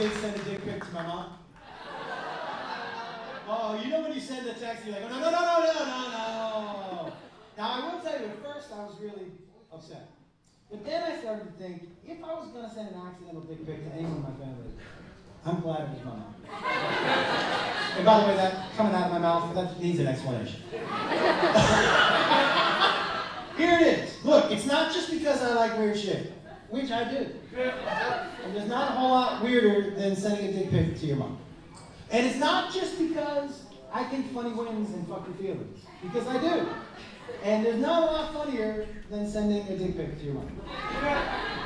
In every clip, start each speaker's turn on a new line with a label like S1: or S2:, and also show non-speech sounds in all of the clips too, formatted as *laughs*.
S1: did send a dick pic to my mom. *laughs* Oh, you know when you send a text, you're like, oh, no, no, no, no, no, no, no. Now, I will tell you, at first I was really upset. But then I started to think, if I was going to send an accidental dick pic to anyone in my family, I'm glad it was my mom. and by the way, that coming out of my mouth, that needs an explanation. *laughs* Here it is. Look, it's not just because I like weird shit, which I do. And there's not a whole lot weirder than sending a dick pic to your mom. And it's not just because I think funny wins and fuck your feelings, because I do. And there's not a lot funnier than sending a dick pic to your mom.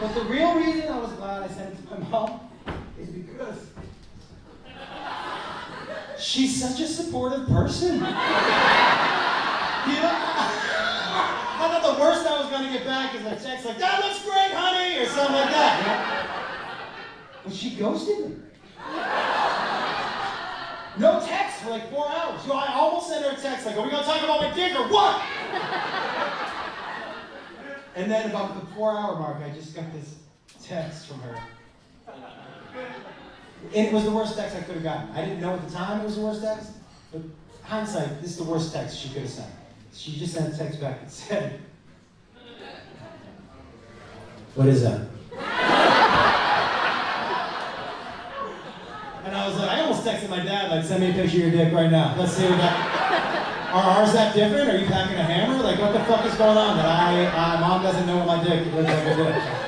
S1: But the real reason I was glad I sent it to my mom is because she's such a supportive person. You know, I thought to get back is a text like, that looks great, honey, or something like that. But she ghosted me. No text for like four hours. Know, I almost sent her a text like, are we to talk about my dick or what? and then about the four hour mark, I just got this text from her. It was the worst text I could have gotten. I didn't know at the time it was the worst text, but hindsight, this is the worst text she could have sent. She just sent a text back and said, What is that? And I was like, I almost texted my dad, like, send me a picture of your dick right now. Let's see what that. Are ours that different? Are you packing a hammer? Like, what the fuck is going on? That I, uh, mom doesn't know what my dick looks like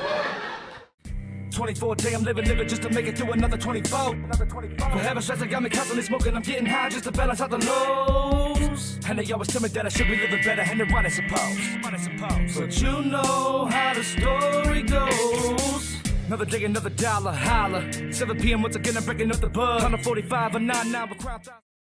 S1: a
S2: 24 day I'm living, living just to make it through another 24. Another 24. Forever stress, I got me constantly smoking. I'm getting high just to balance out the lows. And they always tell me that I should be living better, and they're right, I suppose. I suppose. But you know how the story goes. Another day, another dollar, holla. 7 p.m. once again, I'm breaking up the bug. 145 or 99, we're crowned.